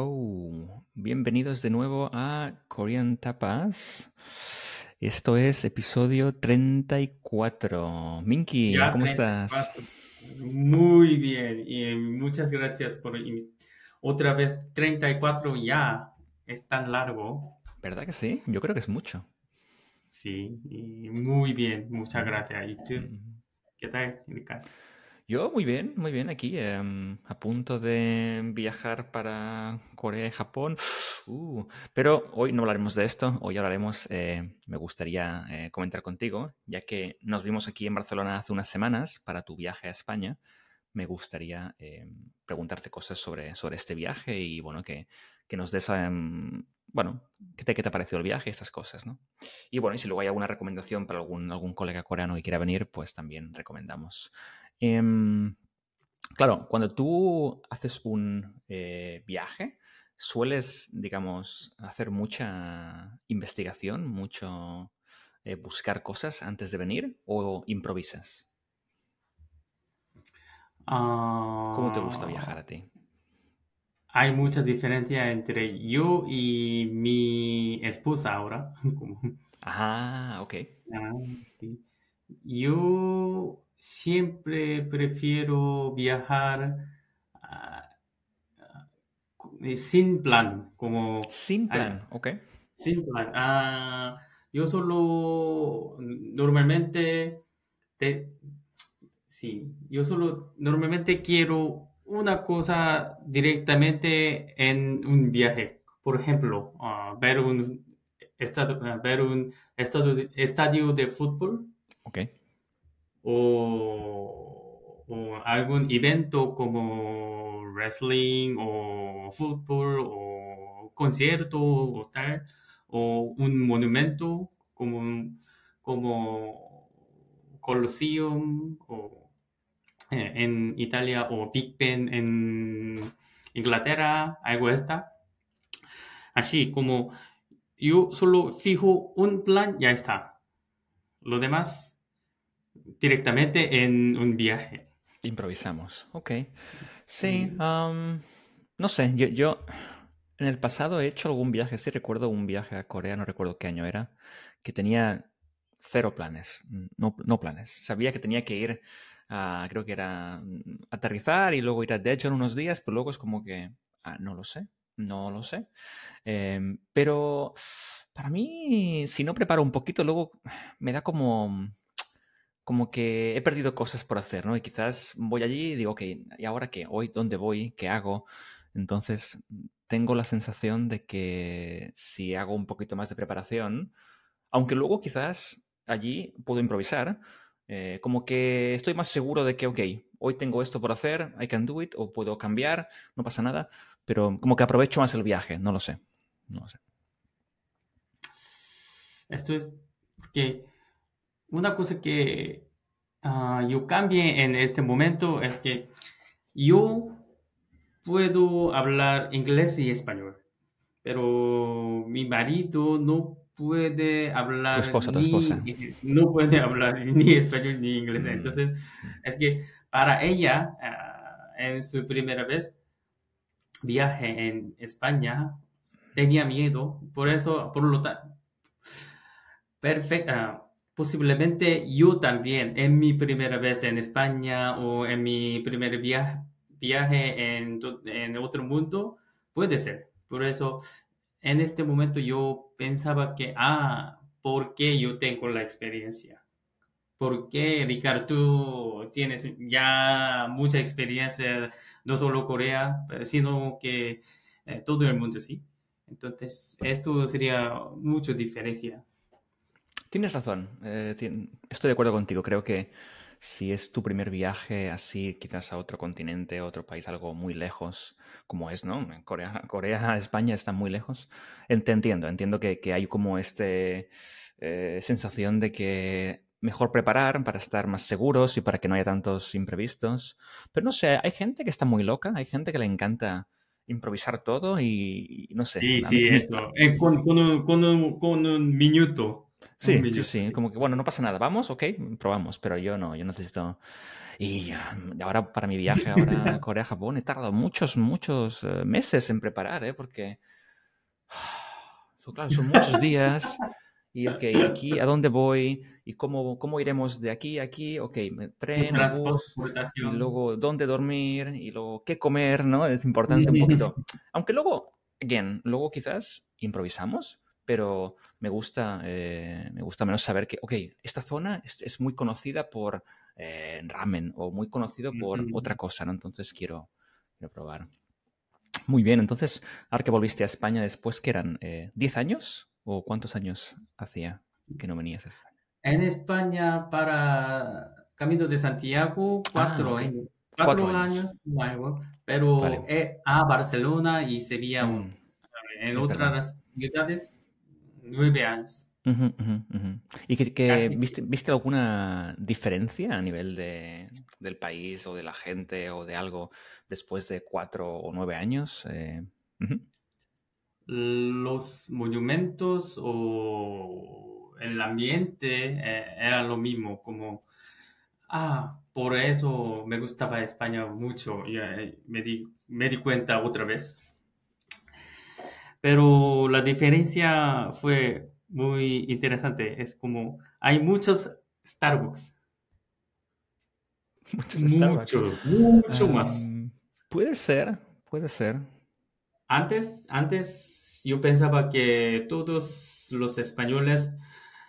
Wow, bienvenidos de nuevo a Korean Tapas. Esto es episodio 34. Minky, ¿cómo estás? Muy bien y muchas gracias por otra vez 34 ya. Es tan largo. ¿Verdad que sí? Yo creo que es mucho. Sí, muy bien, muchas gracias. ¿Y tú? ¿Qué tal, Ricardo? Yo muy bien, muy bien aquí, em, a punto de viajar para Corea y Japón. Uh, pero hoy no hablaremos de esto, hoy hablaremos, eh, me gustaría eh, comentar contigo, ya que nos vimos aquí en Barcelona hace unas semanas para tu viaje a España, me gustaría em, preguntarte cosas sobre, sobre este viaje y bueno, que, que nos des, em, bueno, ¿qué te, ¿qué te ha parecido el viaje estas cosas, ¿no? Y bueno, y si luego hay alguna recomendación para algún, algún colega coreano que quiera venir, pues también recomendamos. Em, claro, cuando tú haces un eh, viaje, sueles, digamos, hacer mucha investigación, mucho eh, buscar cosas antes de venir o improvisas? ¿Cómo te gusta viajar a ti? Hay mucha diferencia entre yo y mi esposa ahora. Ajá, ok. Ah, sí. Yo siempre prefiero viajar ah, eh, sin plan, como... Sin plan, ok. Sin plan. Ah, yo solo normalmente, sí, yo solo normalmente quiero una cosa directamente en un viaje. Por ejemplo, ah, ver un, estadio, ver un estadio de fútbol. Okay o, algún evento como wrestling o fútbol o concierto o tal, o un monumento como, como Colosseum o, eh, en Italia o Big Ben en Inglaterra, algo esta. Así como yo solo fijo un plan, ya está. Lo demás directamente en un viaje. Improvisamos, ok. Sí, no sé, yo, yo en el pasado he hecho algún viaje, sí recuerdo un viaje a Corea, no recuerdo qué año era, que tenía cero planes, no, no planes. Sabía que tenía que ir a, creo que era mm, aterrizar y luego ir a Daejeon unos días, pero luego es como que, ah, no lo sé, no lo sé. Em, pero para mí, si no preparo un poquito, luego me da como como que he perdido cosas por hacer, ¿no? Y quizás voy allí y digo, ok, ¿y ahora qué? ¿Hoy dónde voy? ¿Qué hago? Entonces, tengo la sensación de que si hago un poquito más de preparación, aunque luego quizás allí puedo improvisar, eh, como que estoy más seguro de que, ok, hoy tengo esto por hacer, I can do it, o puedo cambiar, no pasa nada, pero como que aprovecho más el viaje, no lo sé, no sé. Esto es porque una cosa que ah, yo cambie en este momento es que yo puedo hablar inglés y español, pero mi marido no puede hablar tu esposa, ni, esposa. no puede hablar ni español ni inglés. Mm. Entonces, es que para ella, ah, en su primera vez viaje en España, tenía miedo, por eso, por lo tanto, perfecto posiblemente yo también, en mi primera vez en España o en mi primer viaje, en otro mundo, puede ser. Por eso, en este momento yo pensaba que, ah, ¿por qué yo tengo la experiencia? ¿Por qué, Ricardo, tú tienes ya mucha experiencia, no solo Corea, sino que eh, todo el mundo sí? Entonces, esto sería mucha diferencia. Tienes razón, eh, estoy de acuerdo contigo. Creo que si es tu primer viaje así, quizás a otro continente, a otro país, algo muy lejos, como es, ¿no? Corea, Corea España están muy lejos. Te entiendo, entiendo que, hay como este eh, sensación de que mejor preparar para estar más seguros y para que no haya tantos imprevistos. Pero no sé, hay gente que está muy loca, hay gente que le encanta improvisar todo y, no sé. Sí, sí, eso. Con, con, un, con, un, con un minuto Sí, sí, sí, como que bueno, no pasa nada, vamos, ok, probamos, pero yo no, yo necesito... Y ahora para mi viaje ahora a Corea, Japón, he tardado muchos, muchos eh, meses en preparar, ¿eh? Porque, claro, son muchos días. Y, ok, aquí, ¿a dónde voy? ¿Y cómo, cómo iremos de aquí a aquí? Ok, tren, bus, y luego dónde dormir, y luego qué comer, ¿no? Es importante un poquito. Aunque luego, again, luego quizás improvisamos, pero me gusta, eh, me gusta menos saber que, ok, esta zona es, es muy conocida por eh, ramen o muy conocido por otra cosa, ¿no? Entonces quiero, quiero, probar. Muy bien, entonces, ahora que volviste a España después, ¿qué eran? Eh, ¿10 años? ¿O cuántos años hacía que no venías a España? En España, para Camino de Santiago, cuatro, ah, años, cuatro, años, algo, pero a Barcelona y Sevilla, mm, en otras ciudades, nueve años. ¿Y que, viste, alguna diferencia a nivel de, del país o de la gente o de algo después de cuatro o nueve años? Eh, Los monumentos o el ambiente eh, eran lo mismo, como, ah, por eso me gustaba España mucho, y, eh, me, di, me di cuenta otra vez. Pero la diferencia fue muy interesante. Es como, hay muchos Starbucks. Muchos Starbucks. Mucho, más. Puede ser, puede ser. Antes, antes yo pensaba que todos los españoles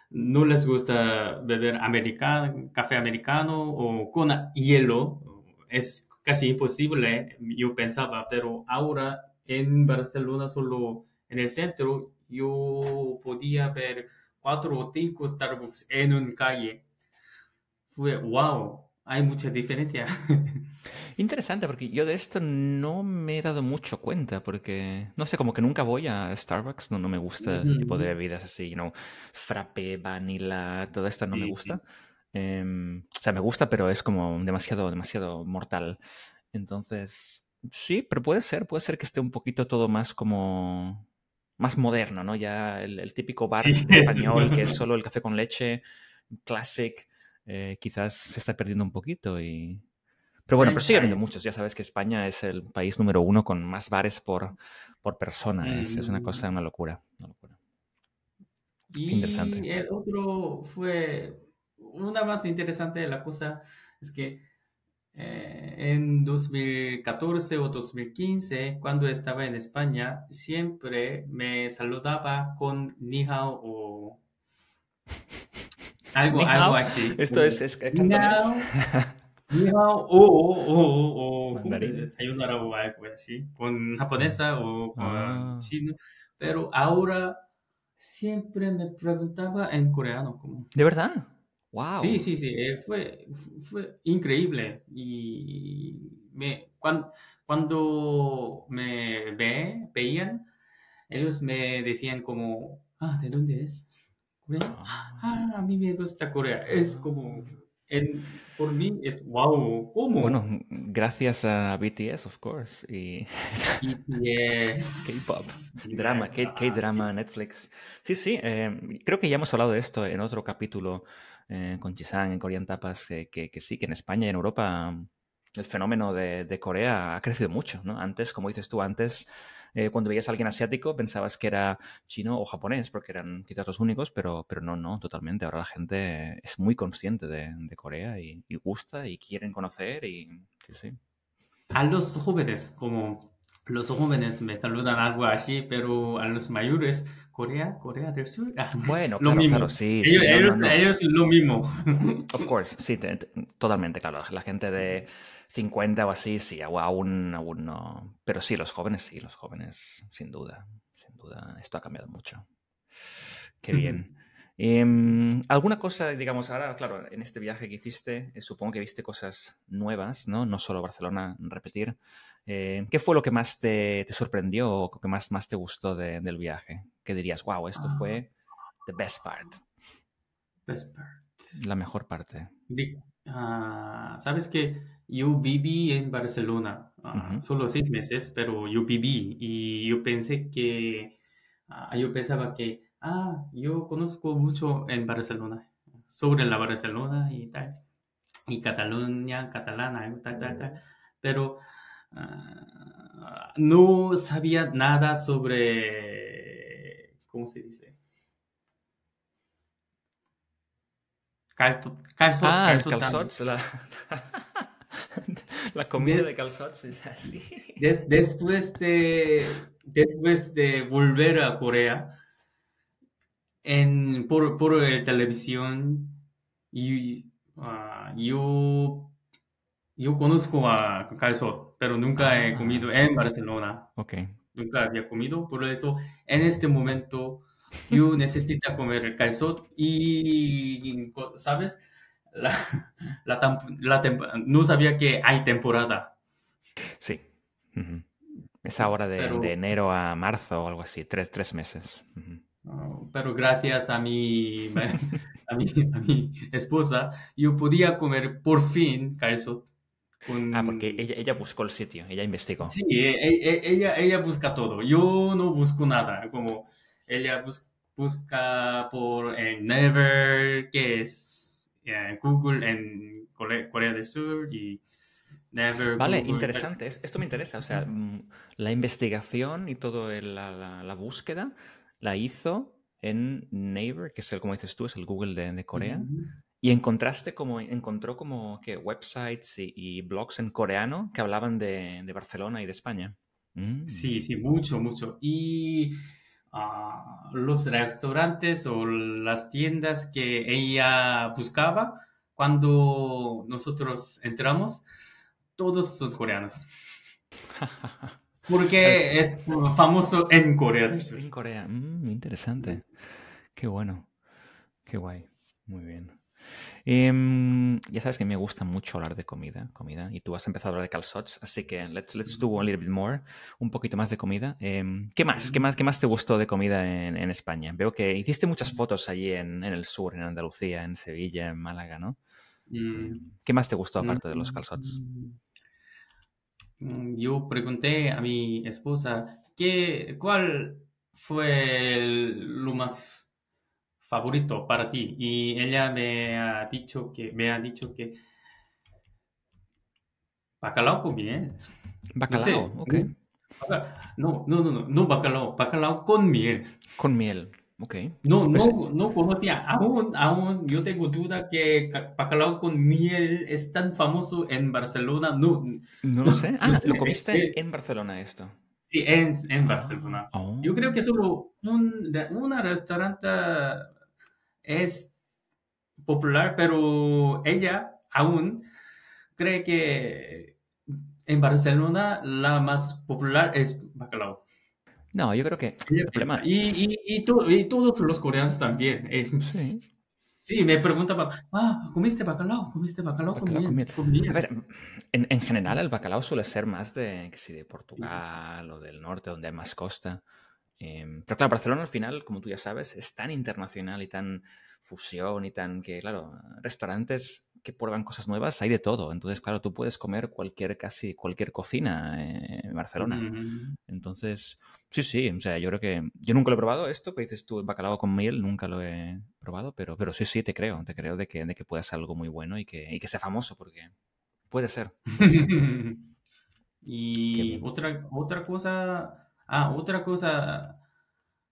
no les gusta beber americano, café americano o con hielo. Es casi imposible, yo pensaba, pero ahora en Barcelona, solo en el centro, yo podía ver cuatro o cinco Starbucks en una calle. Fue, wow, hay mucha diferencia. Interesante, porque yo de esto no me he dado mucho cuenta, porque, no sé, como que nunca voy a Starbucks, no, no me gusta ese tipo de bebidas así, you frappe, vanilla, todo esto no me gusta. Em, o sea, me gusta, pero es como demasiado, demasiado mortal. Entonces, Sí, pero puede ser, puede ser que esté un poquito todo más como más moderno, ¿no? Ya el, típico bar español que es solo el café con leche, classic, eh, quizás se está perdiendo un poquito y... Pero bueno, pero sigue habiendo muchos. Ya sabes que España es el país número uno con más bares por, por persona. Es, una cosa, una locura. Una locura. Y interesante. el otro fue, una más interesante de la cosa es que eh, en 2014 o 2015, cuando estaba en España, siempre me saludaba con ni hao o algo, algo así. Esto es, es hao o, o, o, o algo así, con japonesa o con ah. chino. Pero ahora siempre me preguntaba en coreano. ¿De verdad? Sí, sí, sí, eh, fue, fue increíble. Y me, cuando, cuando me ve, veían, ellos me decían como, ah, ¿de dónde es? ¿Corea? Ah, ah a mí me gusta Corea. Es como, en, por mí es wow, ¿cómo? Bueno, gracias a BTS, of course. Y BTS. K-pop, drama, K-drama, Netflix. Sí, sí, eh, creo que ya hemos hablado de esto en otro capítulo eh, con Chisang, en Korean Tapas, eh, que, sí, que en España y en Europa el fenómeno de, Corea ha crecido mucho, ¿no? Antes, como dices tú, antes, eh, cuando veías a alguien asiático, pensabas que era chino o japonés, porque eran quizás los únicos, pero, pero no, no, totalmente. Ahora la gente es muy consciente de, Corea y, gusta y quieren conocer y sí. A los jóvenes, como los jóvenes me saludan algo así, pero a los mayores Corea, Corea del Sur. Ah, bueno, lo claro, mismo. sí. Ellos, lo mismo. Of course, sí, totalmente, claro. La gente de 50 o así, sí, aún, aún no. Pero sí, los jóvenes, sí, los jóvenes, sin duda. Sin duda, esto ha cambiado mucho. Qué bien. Em, ¿Alguna cosa, digamos, ahora, claro, en este viaje que hiciste, eh, supongo que viste cosas nuevas, ¿no? No solo Barcelona, repetir. Eh, ¿Qué fue lo que más te, sorprendió o que más, más te gustó del viaje? ¿Qué dirías, wow, esto ah. fue the best part? Best part. La mejor parte. Ah, Sabes que yo viví en Barcelona uh, solo seis meses, pero yo viví y yo pensé que, yo pensaba que ah, yo conozco mucho en Barcelona, sobre la Barcelona y tal, y Cataluña, catalana, tal, tal, tal, pero ah, no sabía nada sobre, ¿cómo se dice? Calzot, ah, el calzots, la, la comida de calzots es así. después, de, después de volver a Corea, en, por, por televisión, y, uh, yo, yo conozco a calzot, pero nunca he ah. comido en Barcelona. Okay. Nunca había comido, por eso en este momento yo necesito comer calzot y, ¿sabes? La, la, no sabía que hay temporada. Sí. Esa hora de, enero a marzo o algo así, tres, tres meses. Pero gracias a mi, a mi, a mi esposa, yo podía comer por fin calzot. Ah, porque ella, ella, buscó el sitio, ella investigó. Sí, e, e, ella, ella busca todo. Yo no busco nada. Como ella busca por en Never, que es Google en Corea, del Sur y Never. Vale, interesante. Esto me interesa. O sea, mm, la investigación y toda la, la, búsqueda la hizo en Naver, que es el, como dices tú, es el Google de, Corea. Y encontraste como, encontró como que websites y, blogs en coreano que hablaban de, de Barcelona y de España. Mm. Sí, sí, mucho, mucho. Y los restaurantes o las tiendas que ella buscaba cuando nosotros entramos, todos son coreanos. Porque es famoso en Corea En Corea, mm, interesante. Qué bueno. Qué guay. Muy bien. Em, ya sabes que me gusta mucho hablar de comida, comida, y tú has empezado a hablar de calzots, así que let's, let's do a little bit more, un poquito más de comida. Em, ¿Qué más? ¿Qué más, qué más te gustó de comida en, en España? Veo que hiciste muchas fotos allí en, en, el sur, en Andalucía, en Sevilla, en Málaga, ¿no? Mm. Em, ¿Qué más te gustó aparte de los calzots? Mm, yo pregunté a mi esposa ¿qué, cuál fue lo más favorito para ti? Y ella me ha dicho que, me ha dicho que bacalao con miel. Bacalao, ok. No, no, no, no, no bacalao, bacalao con miel. Con miel, ok. No, pues no, no conocía, aún, aún yo tengo duda que bacalao con miel es tan famoso en Barcelona, no. No lo sé, ah, lo comiste en Barcelona esto. Sí, en, en Barcelona. Oh. Yo creo que solo un, una restaurante es popular, pero ella aún cree que en Barcelona la más popular es bacalao. No, yo creo que el problema... Y, y, y, todos los coreanos también. Eh. Sí. Sí, me preguntan, ah, ¿comiste bacalao? ¿Comiste bacalao, con, miel? A ver, en, en, general el bacalao suele ser más de, que si de Portugal o del norte, donde hay más costa. Em, pero claro, Barcelona al final, como tú ya sabes, es tan internacional y tan fusión y tan que, claro, restaurantes que prueban cosas nuevas, hay de todo. Entonces, claro, tú puedes comer cualquier, casi cualquier cocina en Barcelona. Entonces, sí, sí, o sea, yo creo que yo nunca lo he probado esto que dices tú, el bacalao con miel, nunca lo he probado, pero, pero sí, sí, te creo, te creo de que, de que pueda ser algo muy bueno y que, y que sea famoso, porque puede ser. y otra, otra cosa Ah, otra cosa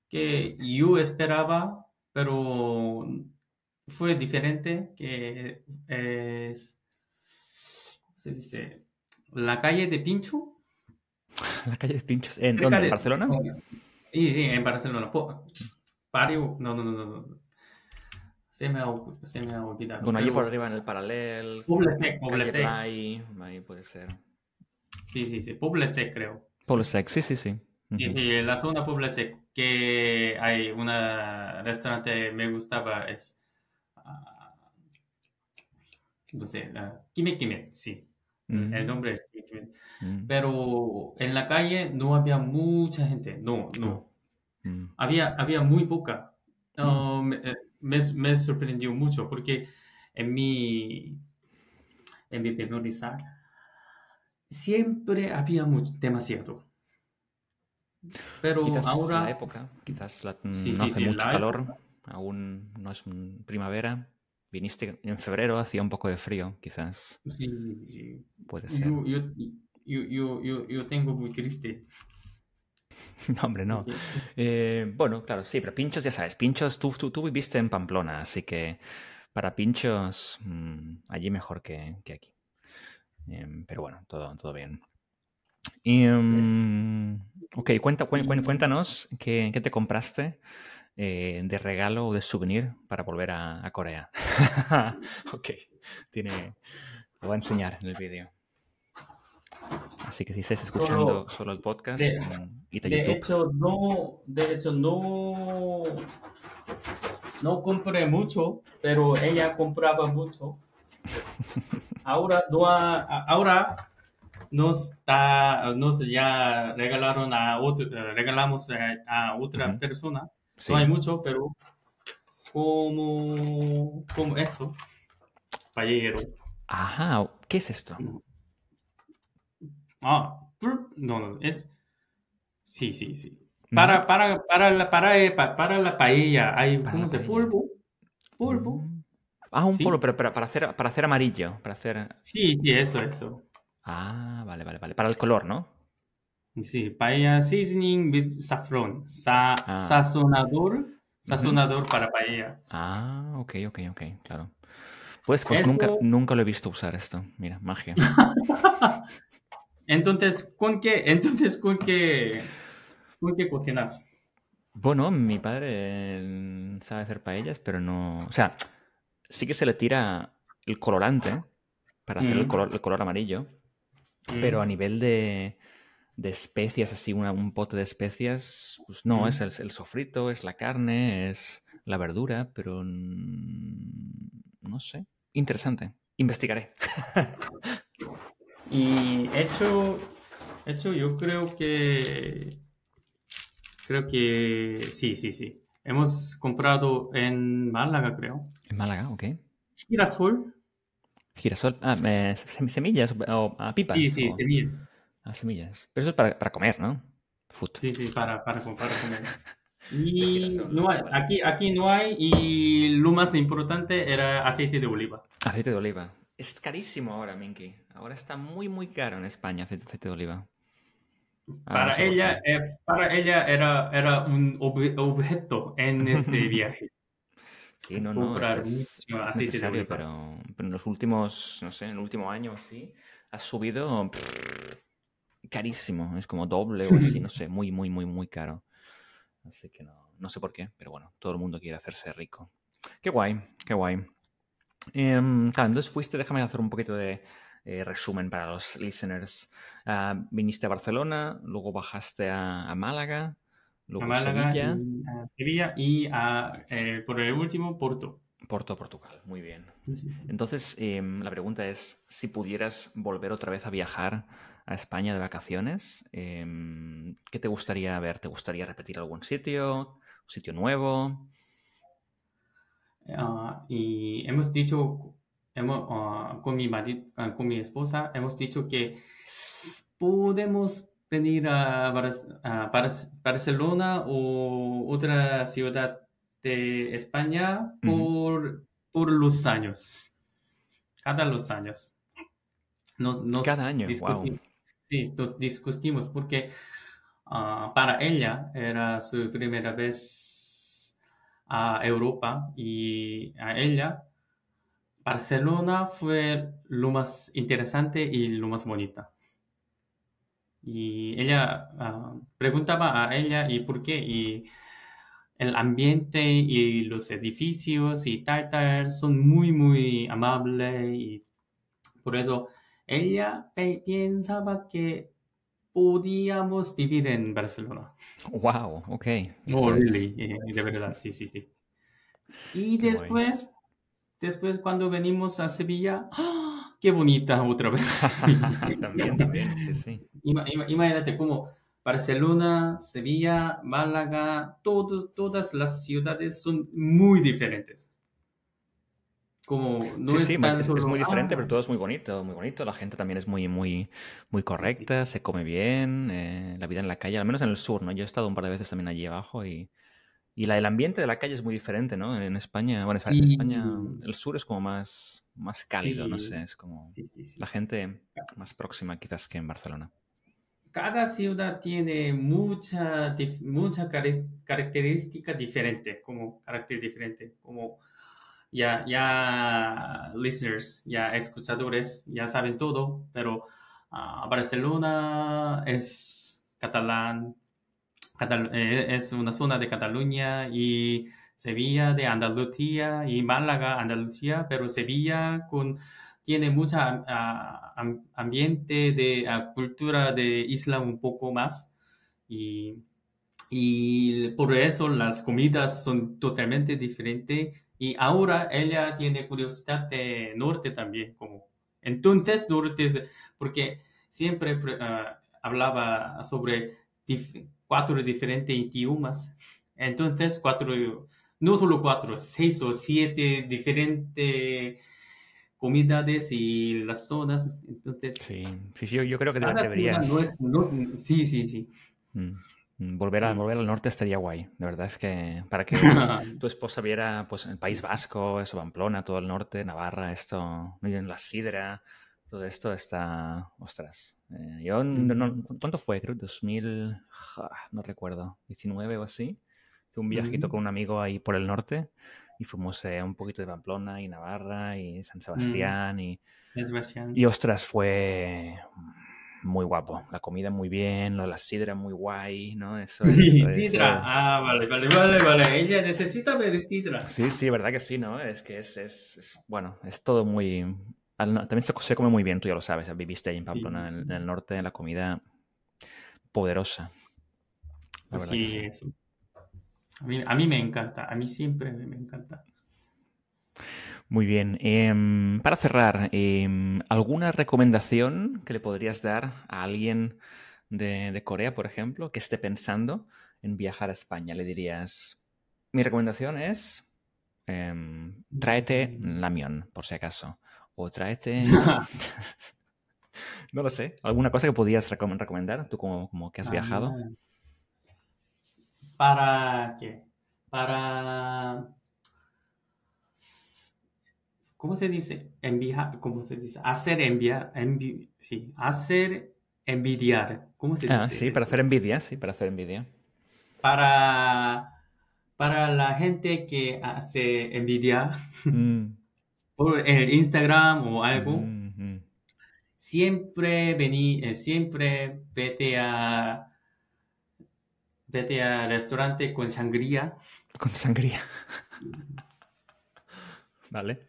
que yo esperaba, pero fue diferente, que es, ¿cómo se dice? La calle de Pincho. ¿La calle de Pinchos? ¿En dónde? ¿En Barcelona? Sí, sí, en Barcelona. Pario, no, no, no, no. Se me, ha, se me ha olvidado. Bueno, allí por arriba en el paralel. Poblesec, Poblesec. Ahí, ahí puede ser. Sí, sí, sí. Poblesec, creo. Poblesec, sí, sí, sí. Sí, sí, en la zona Poblesec que hay un restaurante me gustaba es uh, no sé, uh, Kime Kime, sí. El nombre es Kime Kime. Mm. Pero en la calle no había mucha gente, no, no. Mm. Había, había muy poca. Mm. me, me, sorprendió mucho porque en mi, en mi memorizar siempre había mucho, demasiado Pero quizás ahora... la época, quizás la- Sí, no sí, hace sí, mucho calor, época. aún no es primavera. Viniste en febrero, hacía un poco de frío, quizás Sí, puede ser. Yo, yo, yo, yo, yo, yo tengo muy triste. No, hombre, no. Eh, bueno, claro, sí, pero pinchos, ya sabes, pinchos, tú, tú, tú viviste en Pamplona, así que para pinchos, mm, allí mejor que, que aquí. Em, pero bueno, todo, todo bien. Y, ok, cuenta, cuen- cuen- cuéntanos qué, qué te compraste eh, de regalo o de souvenir para volver a, a Corea. ok, tiene, lo voy a enseñar en el vídeo. Así que si estés escuchando solo, el podcast, de- mm, id a De YouTube. hecho, no, de hecho, no, no compré mucho, pero ella compraba mucho. Ahora, ahora nos, da, nos ya regalaron a otro, eh, regalamos a, a otra Ujú. persona. Sí. No hay mucho, pero como, como esto, payero. Ajá, ¿qué es esto? Ah, no, no, es. Sí, sí, sí. Para, para, para, la, para, eh, pa- para la paella hay, Para ¿cómo la se paella. Polvo. Polvo. Mm. Ah, un Sí. polvo, pero, pero para, hacer, para hacer amarillo. Para hacer. Sí, sí, eso, eso. Ah, vale, vale, vale. Para el color, ¿no? Sí, paella seasoning with saffron. Sa- Ah. Sazonador. Sazonador para paella. Ah, ok, ok, ok, claro. Pues, pues nunca, Eso- nunca lo he visto usar esto. Mira, magia. Entonces, ¿con qué? Entonces, ¿con qué? ¿Con qué cocinas? Bueno, mi padre sabe hacer paellas, pero no. O sea, sí que se le tira el colorante para hacer el, color, el color amarillo, pero a nivel de, de especias, así, una- un pote de especias, pues no, Mm. es el, el sofrito, es la carne, es la verdura, pero no sé. Interesante. Investigaré. Y hecho, hecho, yo creo que, creo que, sí, sí, sí. Hemos comprado en Málaga, creo. En Málaga, ok. Girasol. Girasol. Ah, eh, sem- semillas o ah, pipas. Sí, sí, o- semilla. ah, semillas. Pero eso es para, para comer, ¿no? Food. Sí, sí, para, para, para comer. Y no hay, aquí, aquí no hay, y lo más importante era aceite de oliva. Aceite de oliva. Es carísimo ahora, Minky. Ahora está muy, muy caro en España aceite, aceite de oliva. Para ella, eh, para ella era, era un ob- objeto en este viaje. Sí, no, no. es- necesario, pero, pero en los últimos, no sé, en el último año así, ha subido pff, carísimo. Es como doble o así, no sé, muy, muy, muy, muy caro. Así que no, no sé por qué, pero bueno, todo el mundo quiere hacerse rico. Qué guay, qué guay. Em, claro, entonces fuiste, déjame hacer un poquito de eh, resumen para los listeners. Ah, viniste a Barcelona, luego bajaste a, a Málaga, luego a Málaga Sevilla, y a Sevilla y a, eh, por el último, Porto. Porto, Portugal. Muy bien. Sí, sí. Entonces, em, la pregunta es, si pudieras volver otra vez a viajar a España de vacaciones, em, ¿qué te gustaría ver? ¿Te gustaría repetir algún sitio? ¿Un sitio nuevo? Ah, y hemos dicho, hemos, ah, con, mi mari- ah, con mi esposa, hemos dicho que podemos venir a, Bar- a Bar- Barcelona o otra ciudad de España por, por los años, cada los años. Nos, nos Cada año, wow. Sí, nos discutimos porque ah, para ella era su primera vez a Europa y a ella Barcelona fue lo más interesante y lo más bonita. Y ella ah, preguntaba a ella y por qué y el ambiente y los edificios y tal, tal son muy, muy amables y por eso ella pe- pensaba que podíamos vivir en Barcelona. Wow, ok. Oh, really, de verdad, sí, sí, sí. Y después, después cuando venimos a Sevilla, ¡ah! ¡Qué bonita otra vez! también, también, sí, sí. Imagínate como Barcelona, Sevilla, Málaga, todos, todas las ciudades son muy diferentes. como no Sí, es sí, tan es, es solo, muy diferente, pero ah, todo es muy bonito, muy bonito. La gente también es muy, muy, muy correcta, se come bien, eh, la vida en la calle, al menos en el sur, ¿no? Yo he estado un par de veces también allí abajo y, y la, el ambiente de la calle es muy diferente, ¿no? En España, bueno, en España, el sur es como más, más cálido, no sé, es como sí, sí, sí. la gente más próxima quizás que en Barcelona. Cada ciudad tiene mucha, mucha característica diferente, como carácter diferente, como ya, ya listeners, ya escuchadores, ya saben todo, pero ah, Barcelona es catalán, Catal- eh, es una zona de Cataluña y Sevilla de Andalucía y Málaga, Andalucía, pero Sevilla con, tiene am- ambiente de cultura de isla un poco más y, y por eso las comidas son totalmente diferentes y ahora ella tiene curiosidad de norte también, como entonces norte porque siempre pre- ah, hablaba sobre cuatro diferentes idiomas. Entonces, cuatro, no solo cuatro, seis o siete diferentes comunidades y las zonas. Entonces, Sí, sí, sí, yo, yo creo que no deberías es, no- sí, sí, sí. mm, mm, volver, a, volver al norte estaría guay. De verdad es que para que tu esposa viera pues el País Vasco, eso, Pamplona, todo el norte, Navarra, esto, la sidra, todo esto está, ostras. Eh, yo, no- no- ¿cuánto fue? Creo 2000, ja, no recuerdo, 19 o así. Hice un viajito Ujú. con un amigo ahí por el norte y fuimos eh, un poquito de Pamplona y Navarra y San Sebastián y, y ostras, fue muy guapo. La comida muy bien, la sidra muy guay, ¿no? Eso es, Sí, eso Sidra. es- Ah, vale, vale, vale, vale. Ella necesita ver Sidra. Sí, sí, verdad que sí, ¿no? Es que es, es- es- bueno, es todo muy... También se, come muy bien, tú ya lo sabes, viviste ahí en Pamplona, en, en el norte, la comida poderosa. La Sí, sí. A mí, a mí me encanta, a mí siempre me encanta. Muy bien. Em, para cerrar, em, ¿alguna recomendación que le podrías dar a alguien de, de Corea, por ejemplo, que esté pensando en viajar a España? Le dirías, mi recomendación es, em, tráete lamión, por si acaso. O tráete... No lo sé. ¿Alguna cosa que podías recom- recomendar? Tú como, como que has viajado. Ah, ¿Para qué? Para... ¿Cómo se dice? Enviar, ¿cómo se dice? Hacer enviar, envi- sí, hacer envidiar. ¿Cómo se Ah, dice sí, para hacer envidia, sí, para hacer envidia. Para, para la gente que hace envidia Mm, por el Instagram o algo, mm, mm. siempre vení, eh, siempre vete a, vete al restaurante con sangría. Con sangría. Vale.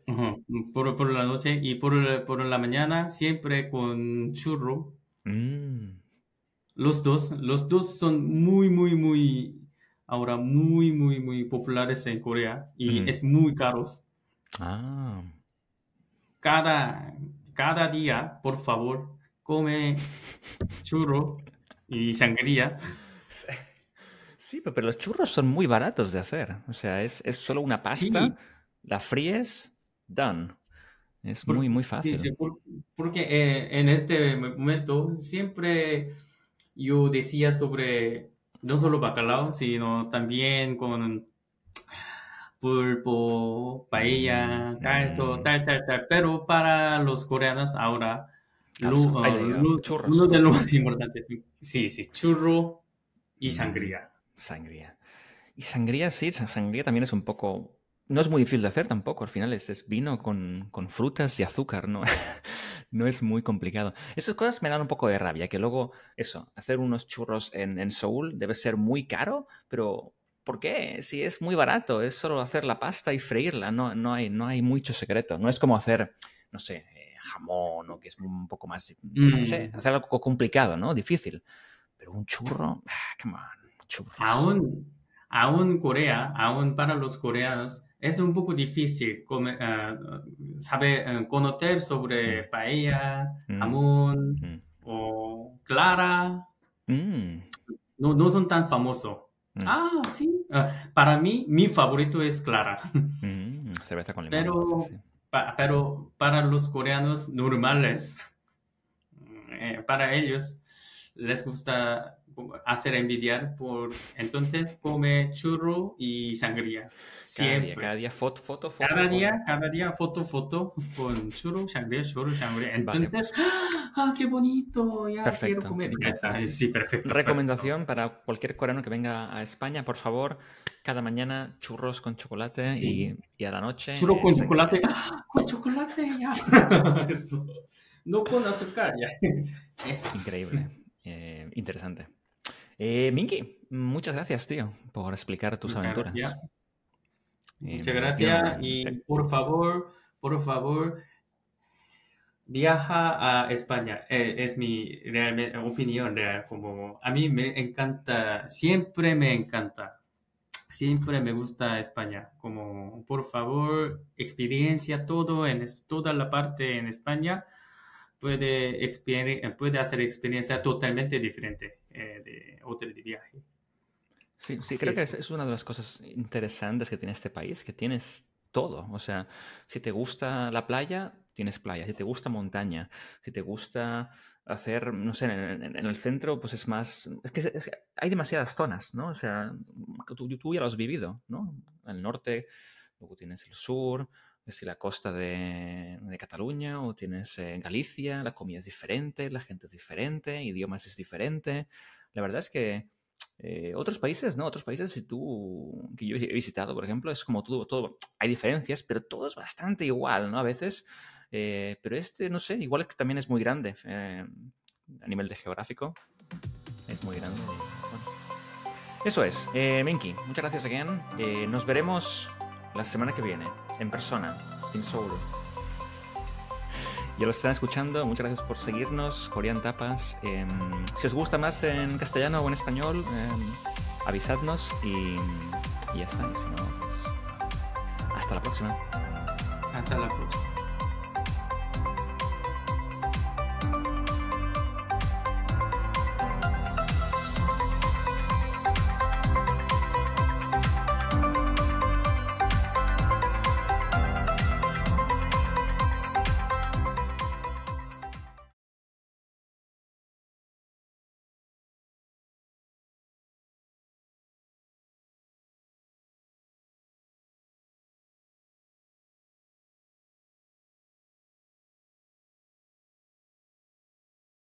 Por, por la noche y por, por la mañana siempre con churro. Mm, Los dos, los dos son muy, muy, muy, ahora muy, muy, muy populares en Corea y Mm. es muy caros. Ah. Cada, cada día, por favor, come churro y sangría. Sí, pero los churros son muy baratos de hacer. O sea, es, es solo una pasta, Sí. la fríes, done. Es Por- muy, muy fácil. sí, por- porque eh, en este momento siempre yo decía sobre no solo bacalao, sino también con pulpo, paella, Mm, caldo, mm. tal, tal, tal. Pero para los coreanos ahora, Ah, lo- pues, uh, ay, digo, lo- churros, uno de los importantes, sí, sí, churro y Mm. sangría. Sangría. Y sangría, sí, sa- sangría también es un poco... No es muy difícil de hacer tampoco, al final es, es vino con, con frutas y azúcar, ¿no? no es muy complicado. Esas cosas me dan un poco de rabia, que luego, eso, hacer unos churros en, en Seúl debe ser muy caro, pero ¿por qué? Si es muy barato, es solo hacer la pasta y freírla, no, no, hay, no hay mucho secreto. No es como hacer, no sé, eh, jamón o que es un poco más, no sé, Mm. hacer algo complicado, ¿no? Difícil. Pero un churro, ah, come on, churros. Aún, aún Corea, aún para los coreanos, es un poco difícil come- eh, saber, eh, conocer sobre paella, Mm. jamón Mm. o clara. Mm, No, no son tan famosos. Ah, sí. Ah, para mí, mi favorito es clara. cerveza con limón. Pero- sí, pero para los coreanos normales, eh, para ellos les gusta hacer envidiar por entonces come churro y sangría. Siempre. cada día, foto foto foto cada día cada día foto foto con churro sangría churro sangría. Entonces ah qué bonito ya quiero comer. sí perfecto. Recomendación para cualquier coreano que venga a España por favor cada mañana churros con chocolate y, y, a la noche churro con chocolate. ¡Ah! con chocolate ya. Eso. no con azúcar ya. Es... increíble eh, interesante eh, Minky, muchas gracias, tío, por explicar tus aventuras. Eh, muchas gracias y por favor, por favor, viaja a España. Eh, es mi real, opinión real. Como a mí me encanta, siempre me encanta, siempre me gusta España. Como por favor, experiencia todo en toda la parte en España puede, puede hacer experiencia totalmente diferente eh, de hotel de viaje. Sí, sí, creo que es, es, una de las cosas interesantes que tiene este país, que tienes todo. O sea, si te gusta la playa, tienes playa. Si te gusta montaña, si te gusta hacer, no sé, en, el centro, pues es más... Es que, hay demasiadas zonas, ¿no? O sea, tú, tú, ya lo has vivido, ¿no? El norte, luego tienes el sur, si la costa de, de Cataluña o tienes eh, Galicia, la comida es diferente, la gente es diferente, idiomas es diferente. La verdad es que eh, otros países, ¿no? Otros países, si tú, que yo he visitado, por ejemplo, es como todo, todo, hay diferencias, pero todo es bastante igual, ¿no? A veces, eh, pero este, no sé, igual que también es muy grande a nivel de geográfico, es muy grande. Eso es, Minky, muchas gracias again. nos veremos la semana que viene, en persona, en Seoul. Ya lo están escuchando, muchas gracias por seguirnos, Corean Tapas. Em, si os gusta más en castellano o en español, em, avisadnos y, ya está. Pues, hasta la próxima. Hasta la próxima.